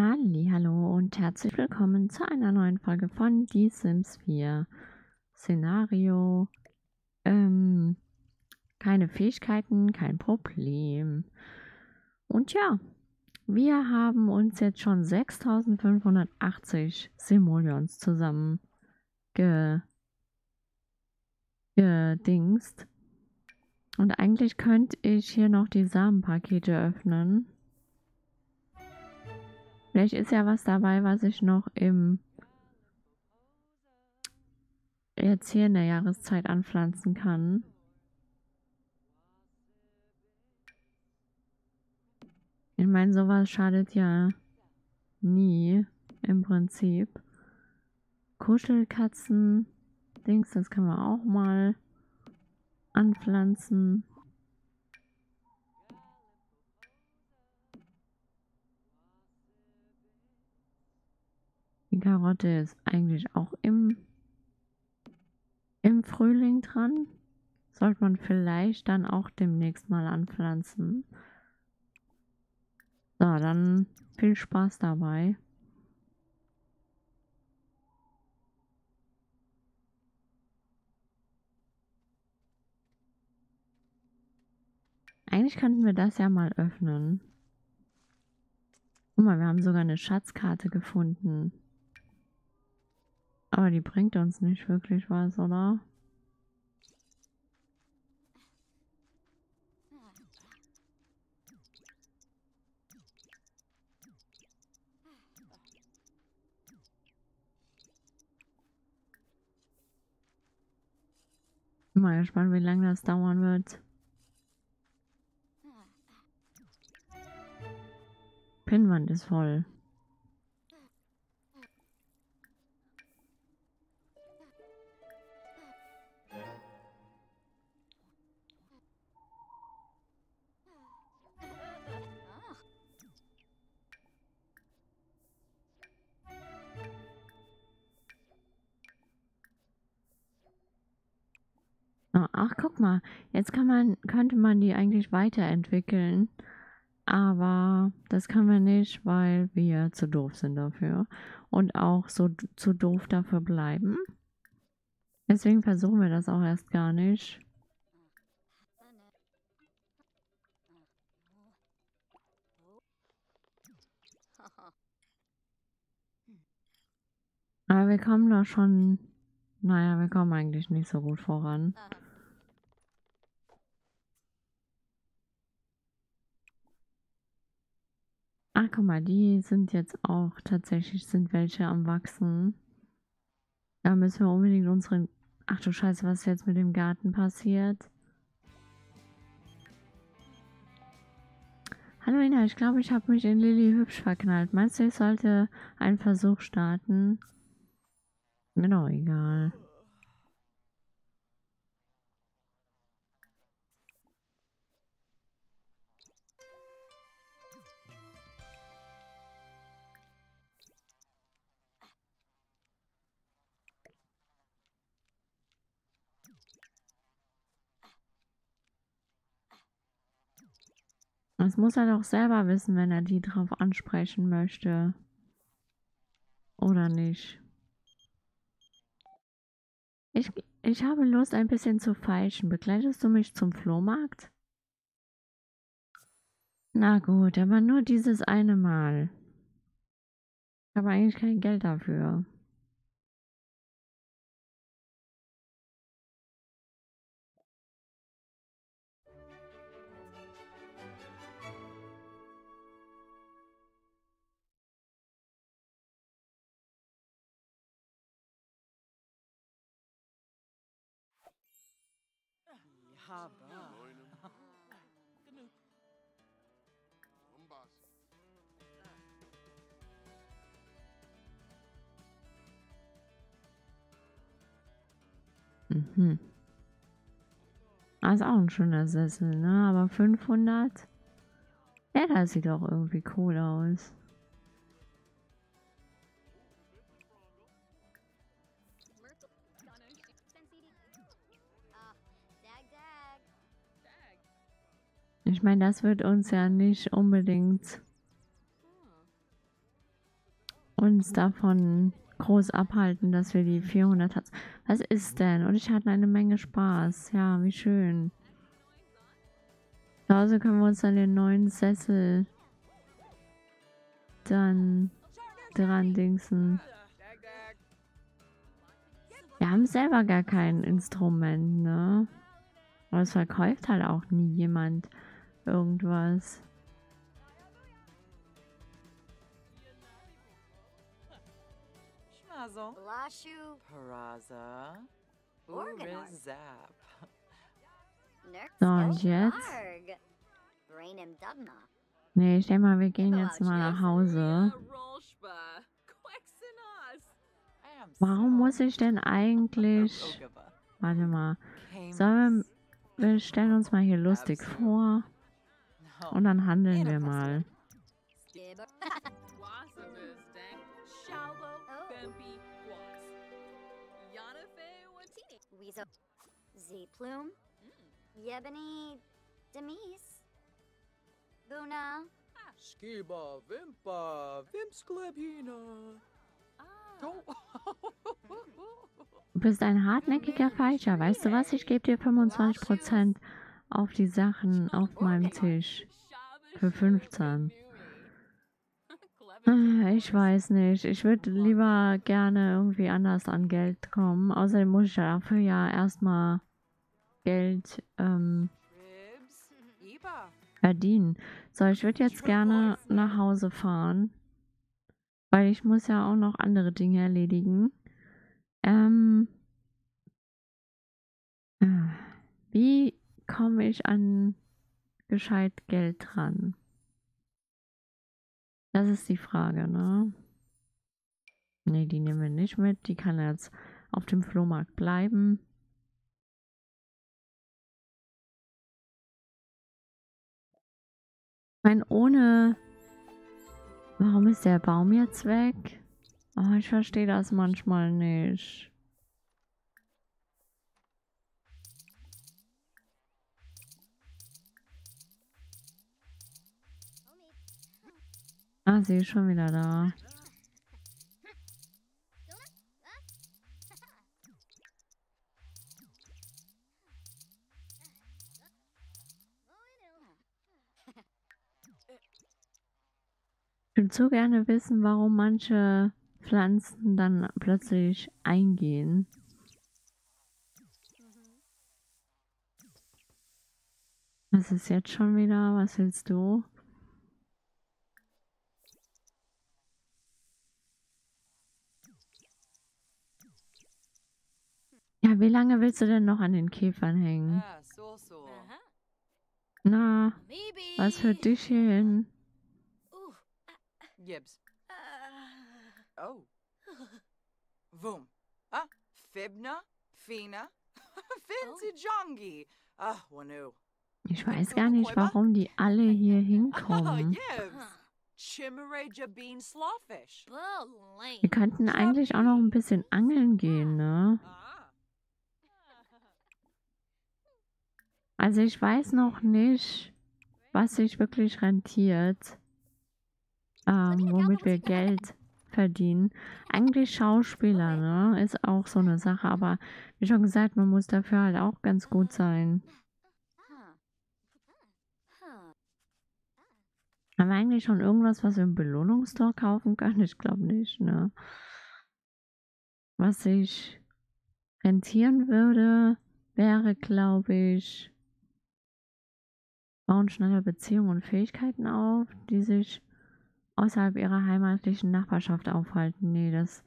Hallo und herzlich willkommen zu einer neuen Folge von Die Sims 4 Szenario. Ähm, keine Fähigkeiten, kein Problem. Und ja, wir haben uns jetzt schon 6580 Simoleons zusammen ge gedingst. Und eigentlich könnte ich hier noch die Samenpakete öffnen. Vielleicht ist ja was dabei, was ich noch im jetzt hier in der Jahreszeit anpflanzen kann. Ich meine, sowas schadet ja nie im Prinzip. Kuschelkatzen, Dings, das kann man auch mal anpflanzen. Die Karotte ist eigentlich auch im, im Frühling dran. Sollte man vielleicht dann auch demnächst mal anpflanzen. So, dann viel Spaß dabei. Eigentlich könnten wir das ja mal öffnen. Guck mal, wir haben sogar eine Schatzkarte gefunden. Aber die bringt uns nicht wirklich was, oder? Mal gespannt, wie lange das dauern wird. Pinnwand ist voll. Mal, jetzt kann man, könnte man die eigentlich weiterentwickeln. Aber das können wir nicht, weil wir zu doof sind dafür. Und auch so zu doof dafür bleiben. Deswegen versuchen wir das auch erst gar nicht. Aber wir kommen doch schon... Naja, wir kommen eigentlich nicht so gut voran. Ach, guck mal, die sind jetzt auch tatsächlich, sind welche am Wachsen. Da müssen wir unbedingt unseren... Ach du Scheiße, was ist jetzt mit dem Garten passiert? Hallo Ina, ich glaube, ich habe mich in Lilly hübsch verknallt. Meinst du, ich sollte einen Versuch starten? Mir doch egal. Das muss er doch selber wissen, wenn er die drauf ansprechen möchte. Oder nicht? Ich, ich habe Lust, ein bisschen zu feilschen. Begleitest du mich zum Flohmarkt? Na gut, aber nur dieses eine Mal. Ich habe eigentlich kein Geld dafür. Haba. Mhm. Ah, ist auch ein schöner Sessel, ne? Aber 500? Ja, das sieht auch irgendwie cool aus. Ich meine, das wird uns ja nicht unbedingt uns davon groß abhalten, dass wir die 400 hat. Was ist denn? Und ich hatte eine Menge Spaß. Ja, wie schön. Zu Hause können wir uns dann den neuen Sessel dann dran dingsen. Wir haben selber gar kein Instrument, ne? Aber es verkauft halt auch nie jemand irgendwas. Lashu, Paraza. Urizap. So, und jetzt? Nee, ich denke mal, wir gehen jetzt mal nach Hause. Warum muss ich denn eigentlich... Warte mal. Sollen wir... Wir stellen uns mal hier lustig vor und dann handeln wir mal. Gib. Weasel. Z Plume. Yebony. Demise. Buna. Skiba, Vimpa, Vimsklebina. Du bist ein hartnäckiger Falscher. Weißt du was? Ich gebe dir 25% auf die Sachen auf meinem Tisch. Für 15. Ah, Ich weiß nicht. Ich würde lieber gerne irgendwie anders an Geld kommen. Außerdem muss ich dafür ja erstmal Geld ähm, verdienen. So, ich würde jetzt gerne nach Hause fahren. Weil ich muss ja auch noch andere Dinge erledigen. Ähm. äh, Wie komme ich an gescheit Geld dran? Das ist die Frage, ne? Ne, die nehmen wir nicht mit. Die kann jetzt auf dem Flohmarkt bleiben. Ich meine, ohne. Warum ist der Baum jetzt weg? Oh, ich verstehe das manchmal nicht. Ah, sie ist schon wieder da. Ich würde so gerne wissen, warum manche Pflanzen dann plötzlich eingehen. Was ist jetzt schon wieder? Was willst du? Ja, wie lange willst du denn noch an den Käfern hängen? Ah, so, so. Na, Maybe. was für dich hier hin? Gibbs. Uh, Oh. Vum. Ah, Fibna. Fina. Vinci Jongi. Ah, Wanu. Ich weiß gar nicht, warum die alle hier Ah, hinkommen. Wir könnten eigentlich auch noch ein bisschen angeln gehen, ne? Also ich weiß noch nicht, was sich wirklich rentiert, ähm, womit wir Geld verdienen. Eigentlich Schauspieler, ne? Ist auch so eine Sache, aber wie schon gesagt, man muss dafür halt auch ganz gut sein. Haben wir eigentlich schon irgendwas, was wir im Belohnungsstore kaufen können? Ich glaube nicht, ne? Was sich rentieren würde, wäre, glaube ich, bauen schneller Beziehungen und Fähigkeiten auf, die sich außerhalb ihrer heimatlichen Nachbarschaft aufhalten. Nee, das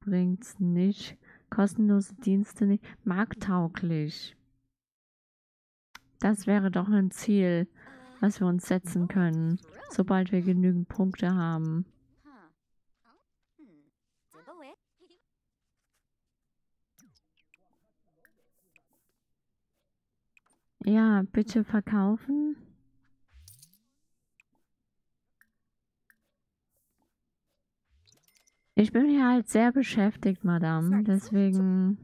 bringt's nicht. Kostenlose Dienste nicht. Markttauglich. Das wäre doch ein Ziel, was wir uns setzen können, sobald wir genügend Punkte haben. Ja, bitte verkaufen. Ich bin hier halt sehr beschäftigt, Madame. Deswegen.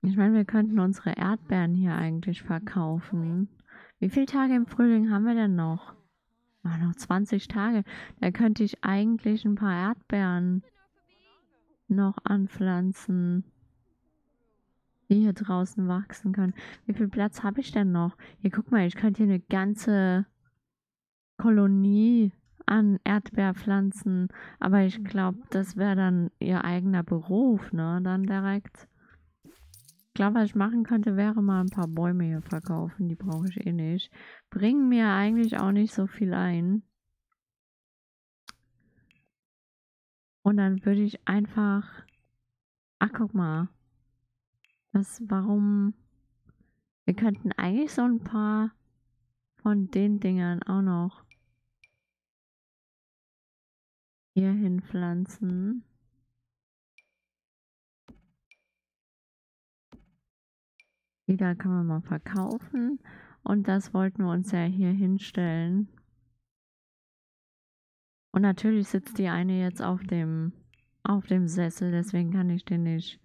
Ich meine, wir könnten unsere Erdbeeren hier eigentlich verkaufen. Wie viele Tage im Frühling haben wir denn noch? Ah, noch 20 Tage. Da könnte ich eigentlich ein paar Erdbeeren noch anpflanzen, die hier draußen wachsen können. Wie viel Platz habe ich denn noch? Hier, guck mal, ich könnte hier eine ganze Kolonie an Erdbeerpflanzen, aber ich glaube, das wäre dann ihr eigener Beruf, ne? Dann direkt. Glaube, was ich machen könnte, wäre mal ein paar Bäume hier verkaufen. Die brauche ich eh nicht. Bringen mir eigentlich auch nicht so viel ein. Und dann würde ich einfach. Ach, guck mal. Das, warum. Wir könnten eigentlich so ein paar von den Dingern auch noch hier hinpflanzen. Wieder kann man mal verkaufen. Und das wollten wir uns ja hier hinstellen. Und natürlich sitzt die eine jetzt auf dem, auf dem Sessel, deswegen kann ich den nicht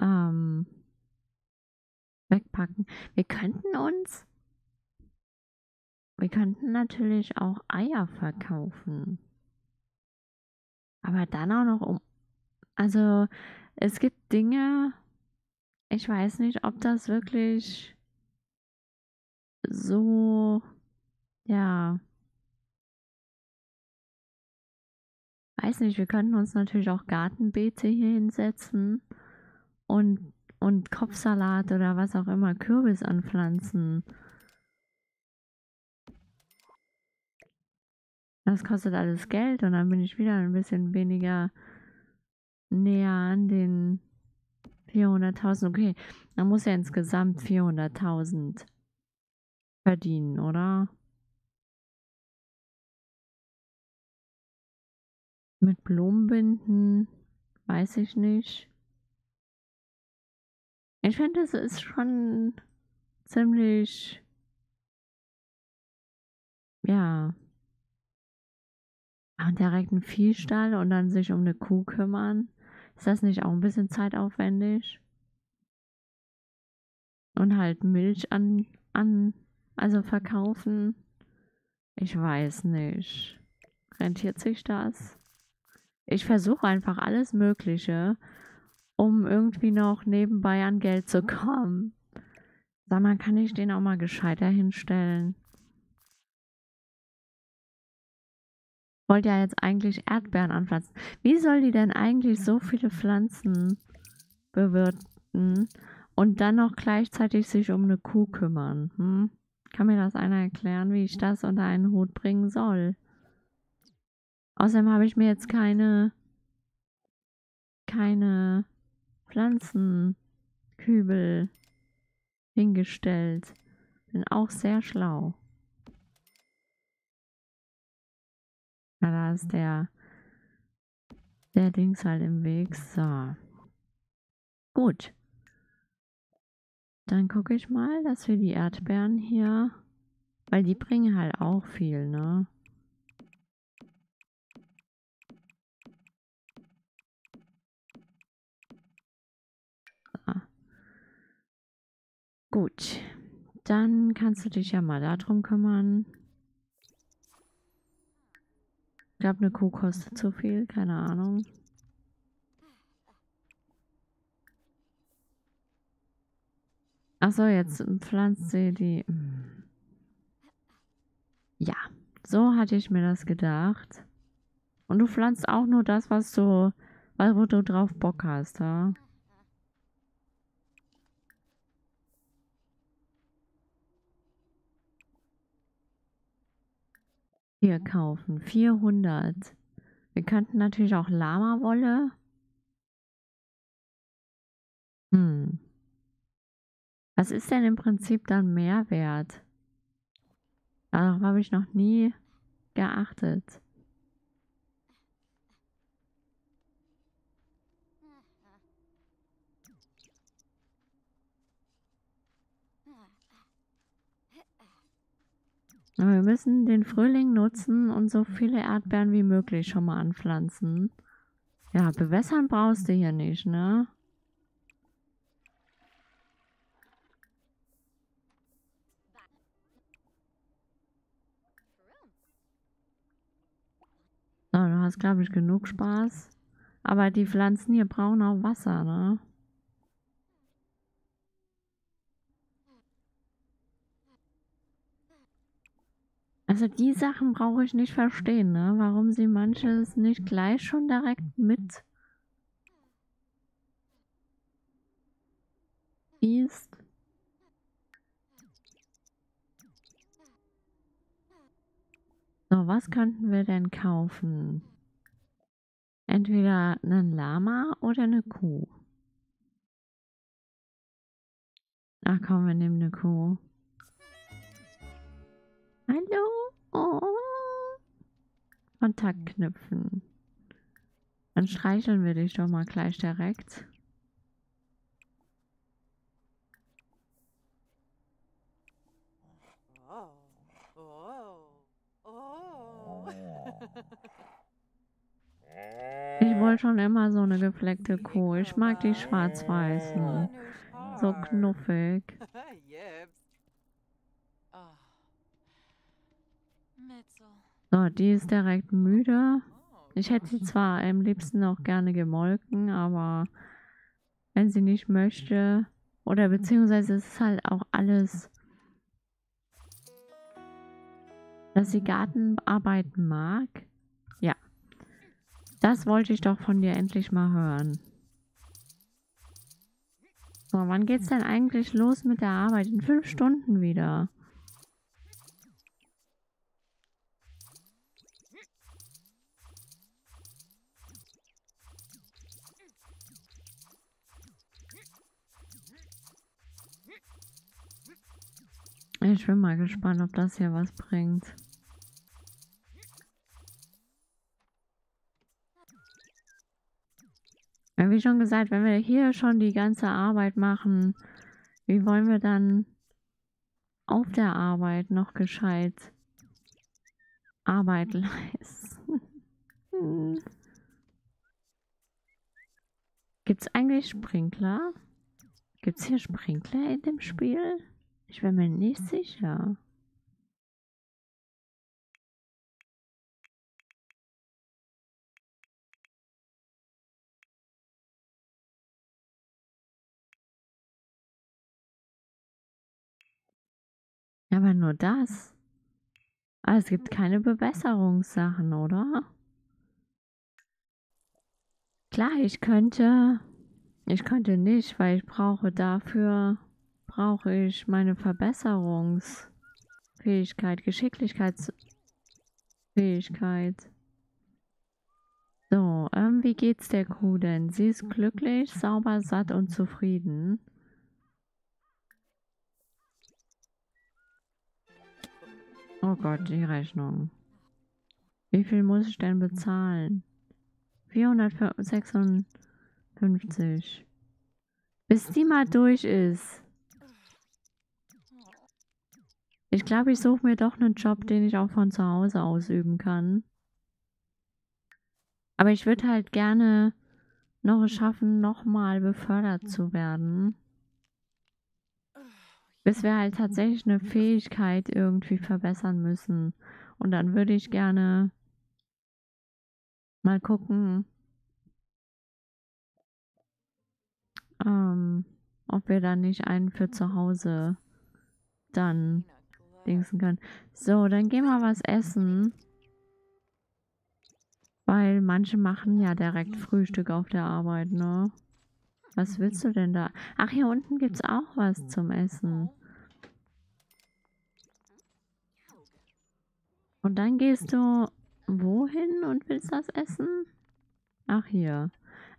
ähm, wegpacken. Wir könnten uns, wir könnten natürlich auch Eier verkaufen. Aber dann auch noch um, also es gibt Dinge, ich weiß nicht, ob das wirklich so, ja, weiß nicht, wir könnten uns natürlich auch Gartenbeete hier hinsetzen und, und Kopfsalat oder was auch immer, Kürbis anpflanzen. Das kostet alles Geld und dann bin ich wieder ein bisschen weniger näher an den 400.000. Okay, dann muss ja insgesamt 400.000 verdienen, oder? Mit Blumenbinden weiß ich nicht. Ich finde, es ist schon ziemlich, ja, und direkt ein Viehstall und dann sich um eine Kuh kümmern. Ist das nicht auch ein bisschen zeitaufwendig? Und halt Milch an, an, also verkaufen. Ich weiß nicht. Rentiert sich das? Ich versuche einfach alles Mögliche, um irgendwie noch nebenbei an Geld zu kommen. Sag mal, kann ich den auch mal gescheiter hinstellen? Wollte ja jetzt eigentlich Erdbeeren anpflanzen. Wie soll die denn eigentlich so viele Pflanzen bewirten und dann noch gleichzeitig sich um eine Kuh kümmern? Hm? Kann mir das einer erklären, wie ich das unter einen Hut bringen soll? Außerdem habe ich mir jetzt keine keine Pflanzenkübel hingestellt. Bin auch sehr schlau. Ja, da ist der, der Dings halt im Weg. So. Gut. Dann gucke ich mal, dass wir die Erdbeeren hier, weil die bringen halt auch viel, ne? Gut, dann kannst du dich ja mal darum kümmern. Ich glaube, eine Kuh kostet zu viel, keine Ahnung. Achso, jetzt pflanzt sie die. Ja, so hatte ich mir das gedacht. Und du pflanzt auch nur das, was du, wo du drauf Bock hast, ja? Hier kaufen. 400. Wir könnten natürlich auch Lama-Wolle. Hm. Was ist denn im Prinzip dann Mehrwert? Darauf habe ich noch nie geachtet. Wir müssen den Frühling nutzen und so viele Erdbeeren wie möglich schon mal anpflanzen. Ja, bewässern brauchst du hier nicht, ne? So, du hast, glaube ich, genug Spaß. Aber die Pflanzen hier brauchen auch Wasser, ne? Also die Sachen brauche ich nicht verstehen, ne? Warum sie manches nicht gleich schon direkt mit ist. So, was könnten wir denn kaufen? Entweder einen Lama oder eine Kuh. Ach komm, wir nehmen eine Kuh. Hallo? Oh. Kontakt knüpfen. Dann streicheln wir dich doch mal gleich direkt. Ich wollte schon immer so eine gefleckte Kuh. Ich mag die schwarz-weißen. So knuffig. So, die ist direkt müde. Ich hätte sie zwar am liebsten auch gerne gemolken, aber wenn sie nicht möchte, oder beziehungsweise es ist halt auch alles, dass sie Gartenarbeiten mag. Ja. Das wollte ich doch von dir endlich mal hören. So, wann geht's denn eigentlich los mit der Arbeit? In fünf Stunden wieder. Ich bin mal gespannt, ob das hier was bringt. Wie schon gesagt, wenn wir hier schon die ganze Arbeit machen, wie wollen wir dann auf der Arbeit noch gescheit Arbeit leisten? Gibt's eigentlich Sprinkler? Gibt's hier Sprinkler in dem Spiel? Ich bin mir nicht sicher. Aber nur das. Ah, es gibt keine Bewässerungssachen, oder? Klar, ich könnte. Ich könnte nicht, weil ich brauche dafür brauche ich meine Verbesserungsfähigkeit, Geschicklichkeitsfähigkeit. So, ähm, wie geht's der Kuh denn? Sie ist glücklich, sauber, satt und zufrieden. Oh Gott, die Rechnung. Wie viel muss ich denn bezahlen? 456. Bis die mal durch ist. Ich glaube, ich suche mir doch einen Job, den ich auch von zu Hause ausüben kann. Aber ich würde halt gerne noch es schaffen, nochmal befördert zu werden. Bis wir halt tatsächlich eine Fähigkeit irgendwie verbessern müssen. Und dann würde ich gerne mal gucken, ähm, ob wir dann nicht einen für zu Hause dann dingsen können. So, dann gehen wir was essen. Weil manche machen ja direkt Frühstück auf der Arbeit, ne? Was willst du denn da? Ach, hier unten gibt's auch was zum Essen. Und dann gehst du wohin und willst das essen? Ach, hier.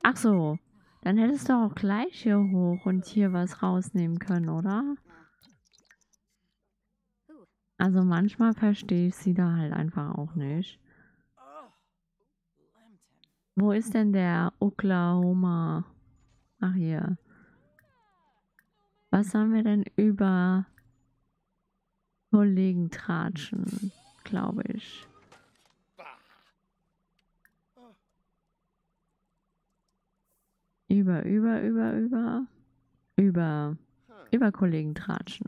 Ach so. Dann hättest du auch gleich hier hoch und hier was rausnehmen können, oder? Also manchmal verstehe ich sie da halt einfach auch nicht. Wo ist denn der Oklahoma? Ach hier. Was haben wir denn über Kollegen tratschen, glaube ich. Über, über, über, über, über, über Kollegen tratschen.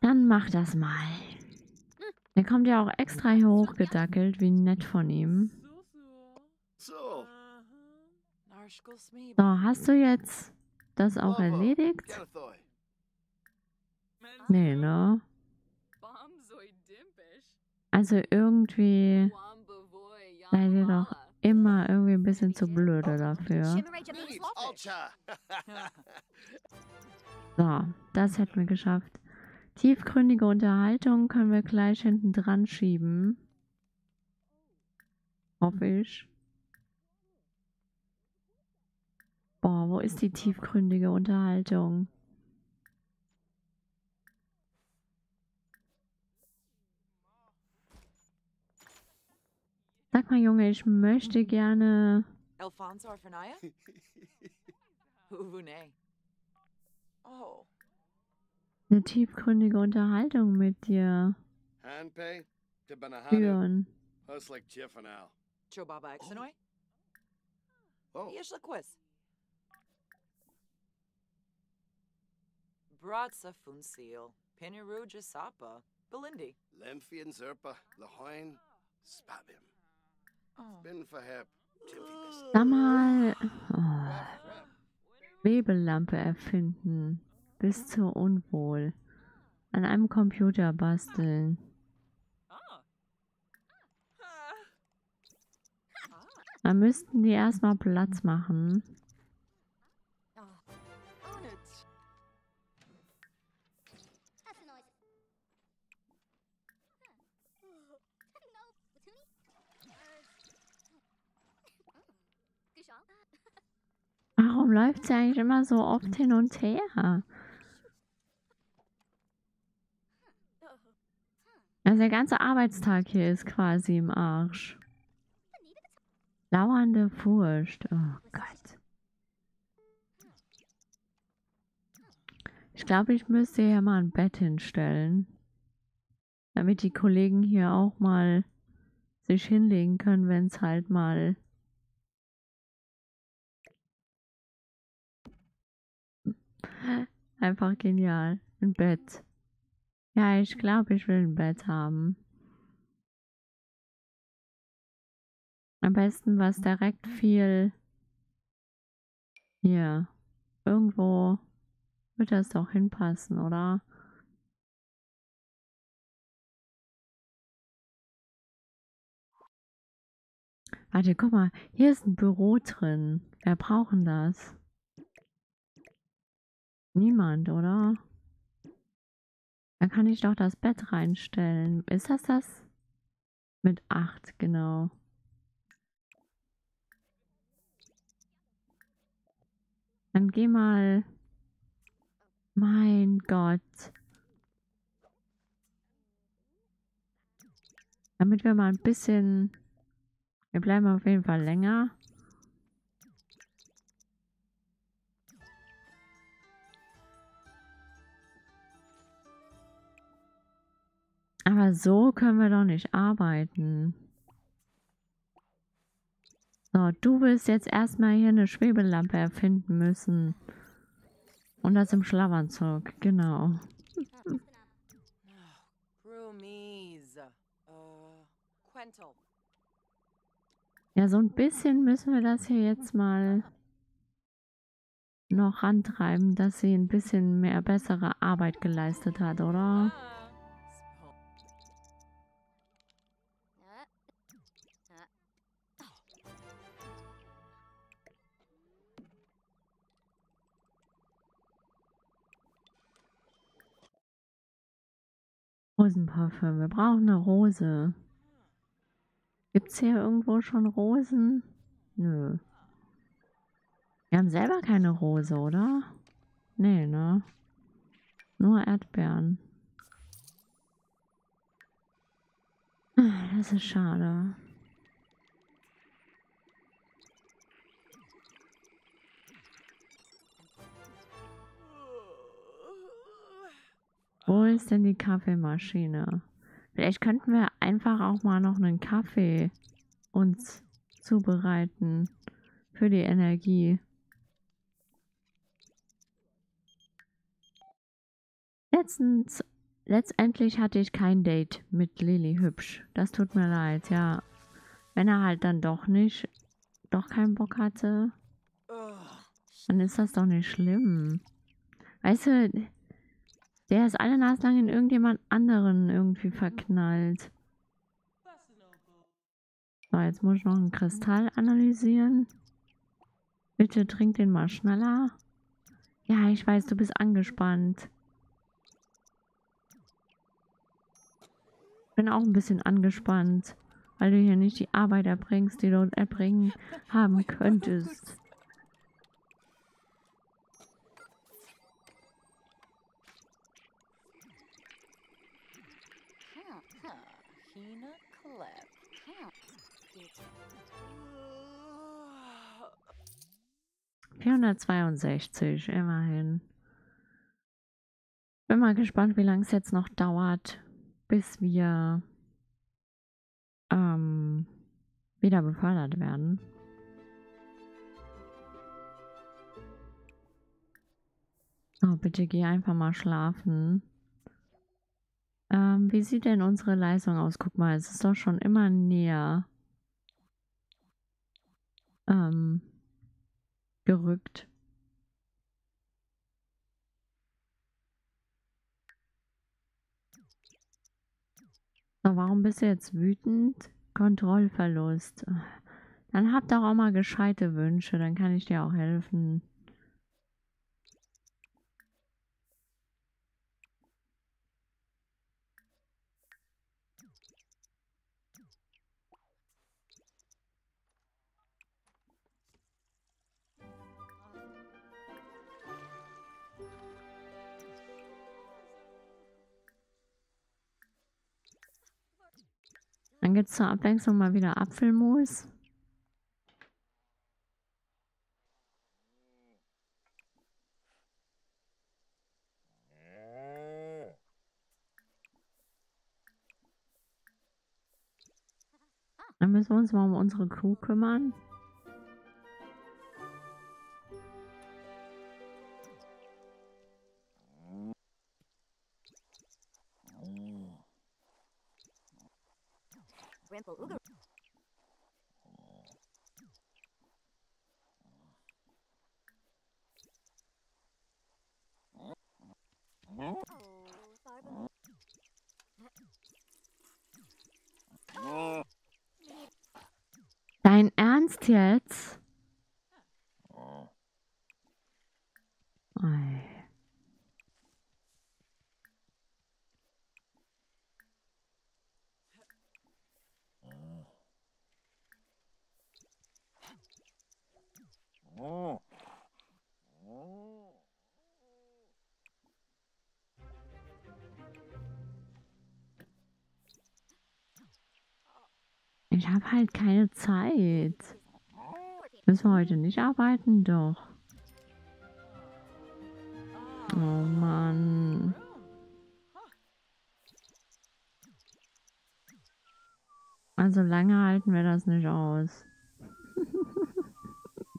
Dann mach das mal. Der kommt ja auch extra hier hochgedackelt, wie nett von ihm. So. Hast du jetzt das auch erledigt? Nee, ne? Also irgendwie seid ihr doch immer irgendwie ein bisschen zu blöde dafür. So, das hätten wir geschafft. Tiefgründige Unterhaltung können wir gleich hinten dran schieben. Hoffe ich. Boah, wo ist die tiefgründige Unterhaltung? Sag mal, Junge, ich möchte gerne. Alfonso Orphanaya? Uvune. Oh. Eine tiefgründige Unterhaltung mit dir führen. Exanoy? Oh. Yishlaquis. Bratsa Funsil. Piniru Jasapa. Belindi. Lemphian Zerpa. Lahoin. Spabim. Oh. Bin Faheb. Timfibis. Sag mal. Oh. Schwebelampe erfinden. Bis zu unwohl. An einem Computer basteln. Da müssten die erstmal Platz machen. Warum läuft sie eigentlich immer so oft hin und her? Also der ganze Arbeitstag hier ist quasi im Arsch. Lauernde Furcht. Oh Gott. Ich glaube, ich müsste hier mal ein Bett hinstellen. Damit die Kollegen hier auch mal sich hinlegen können, wenn es halt mal Einfach genial. Ein Bett. Ja, ich glaube, ich will ein Bett haben. Am besten was direkt viel. Hier. Irgendwo wird das doch hinpassen, oder? Warte, guck mal, hier ist ein Büro drin. Wer braucht denn das? Niemand, oder? Da kann ich doch das Bett reinstellen. Ist das das? Mit 8, genau. Dann geh mal. Mein Gott. Damit wir mal ein bisschen. Wir bleiben auf jeden Fall länger. Aber so können wir doch nicht arbeiten. So, du wirst jetzt erstmal hier eine Schwebelampe erfinden müssen. Und das im Schlafanzug, genau. Ja, so ein bisschen müssen wir das hier jetzt mal noch rantreiben, dass sie ein bisschen mehr bessere Arbeit geleistet hat, oder? Rosenparfüm. Wir brauchen eine Rose. Gibt's hier irgendwo schon Rosen? Nö. Wir haben selber keine Rose, oder? Nee, ne? Nur Erdbeeren. Ah, Das ist schade. Wo ist denn die Kaffeemaschine? Vielleicht könnten wir einfach auch mal noch einen Kaffee uns zubereiten für die Energie. Letztens letztendlich hatte ich kein Date mit Lily Hübsch. Das tut mir leid, ja. Wenn er halt dann doch nicht, doch keinen Bock hatte, dann ist das doch nicht schlimm. Weißt du, der ist alle Nase lang in irgendjemand anderen irgendwie verknallt. So, jetzt muss ich noch einen Kristall analysieren. Bitte trink den mal schneller. Ja, ich weiß, du bist angespannt. Bin auch ein bisschen angespannt, weil du hier nicht die Arbeit erbringst, die du erbringen haben könntest. Hina Klep. huh. It's 462, immerhin. Bin mal gespannt, wie lange es jetzt noch dauert, bis wir ähm, wieder befördert werden. Oh, bitte geh einfach mal schlafen. Ähm, wie sieht denn unsere Leistung aus? Guck mal, es ist doch schon immer näher ähm, gerückt. So, warum bist du jetzt wütend? Kontrollverlust. Dann hab doch auch mal gescheite Wünsche, dann kann ich dir auch helfen. Dann gibt's zur Abwechslung mal wieder Apfelmus. Dann müssen wir uns mal um unsere Crew kümmern. Ernst jetzt? Ei. Ich habe halt keine Zeit. Wir heute nicht arbeiten? Doch. Oh Mann. Also lange halten wir das nicht aus.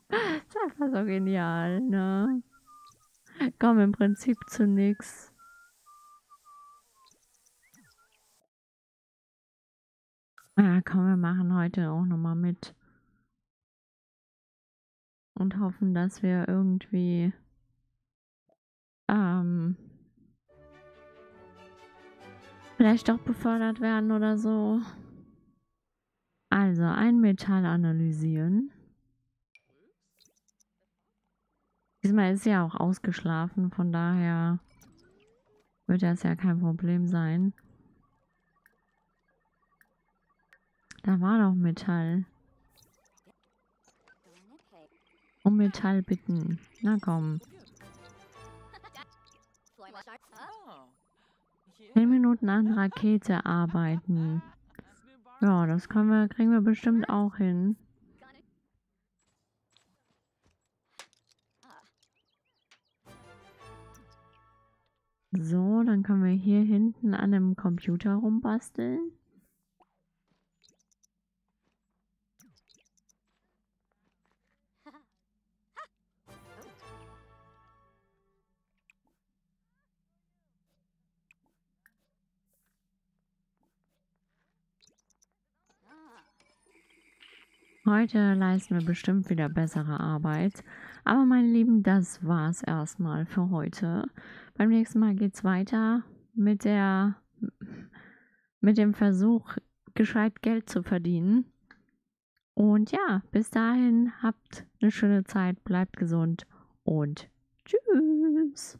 ist einfach so genial, ne? Komm im Prinzip zu nix. Ja, komm, wir machen heute auch nochmal mit. Und hoffen, dass wir irgendwie ähm, vielleicht doch befördert werden oder so. Also ein Metall analysieren. Diesmal ist sie ja auch ausgeschlafen, von daher wird das ja kein Problem sein. Da war doch Metall. Um Metall bitten. Na komm. 10 Minuten an Rakete arbeiten. Ja, das wir, kriegen wir bestimmt auch hin. So, dann können wir hier hinten an dem Computer rumbasteln. Heute leisten wir bestimmt wieder bessere Arbeit. Aber meine Lieben, das war's erstmal für heute. Beim nächsten Mal geht's weiter mit der mit dem Versuch, gescheit Geld zu verdienen. Und ja, bis dahin habt eine schöne Zeit, bleibt gesund und tschüss.